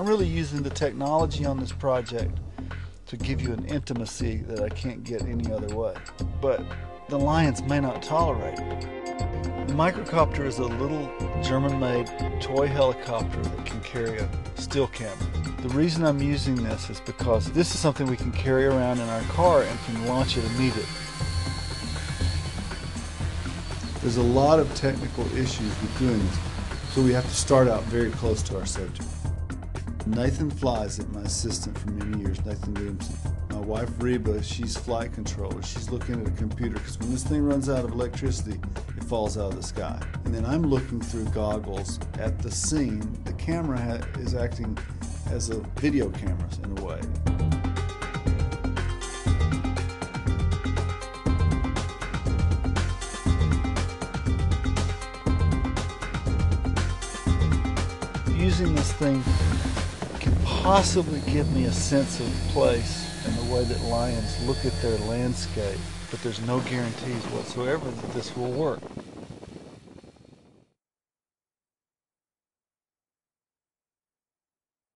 I'm really using the technology on this project to give you an intimacy that I can't get any other way. But the lions may not tolerate. The microcopter is a little German-made toy helicopter that can carry a still camera. The reason I'm using this is because this is something we can carry around in our car and can launch it immediately. There's a lot of technical issues with doing this, so we have to start out very close to our subject. Nathan flies it, my assistant for many years, Nathan Williamson. My wife Reba, she's flight controller. She's looking at a computer because when this thing runs out of electricity, it falls out of the sky. And then I'm looking through goggles at the scene. The camera is acting as a video camera in a way. Using this thing can possibly give me a sense of place and the way that lions look at their landscape, but there's no guarantees whatsoever that this will work.